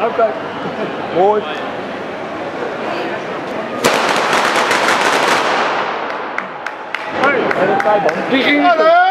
Oké. Mooi. Hey, en dat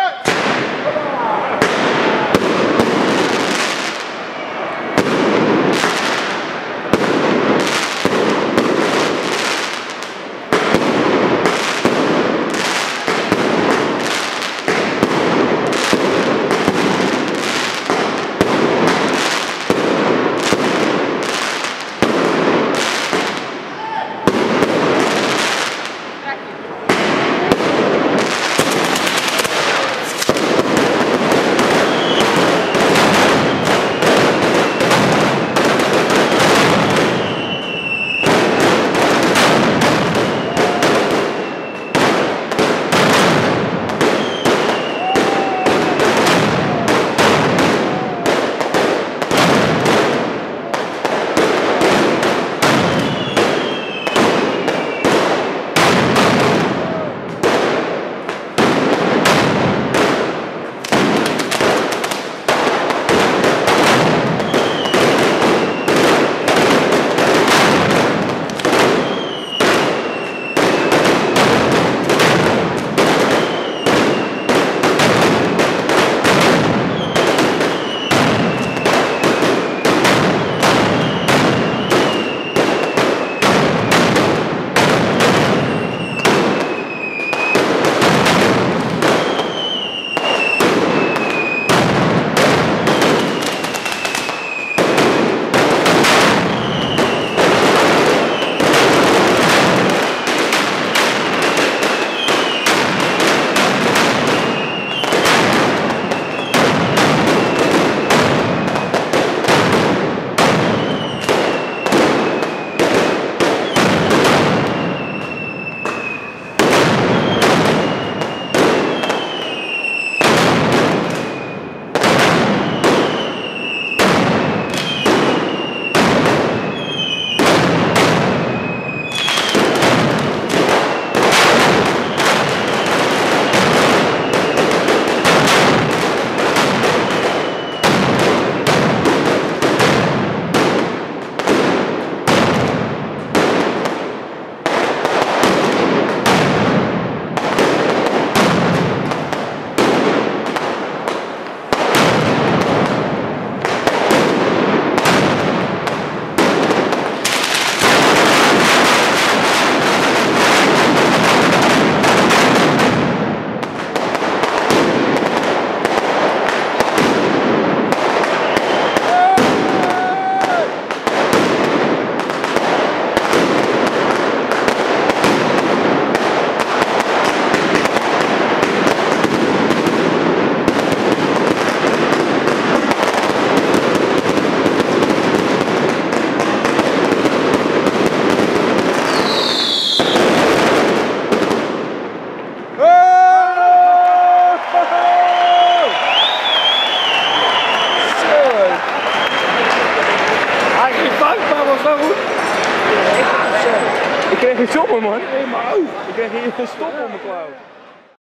Ik kreeg een stop man. Ik kreeg hier een stop op mijn klauw.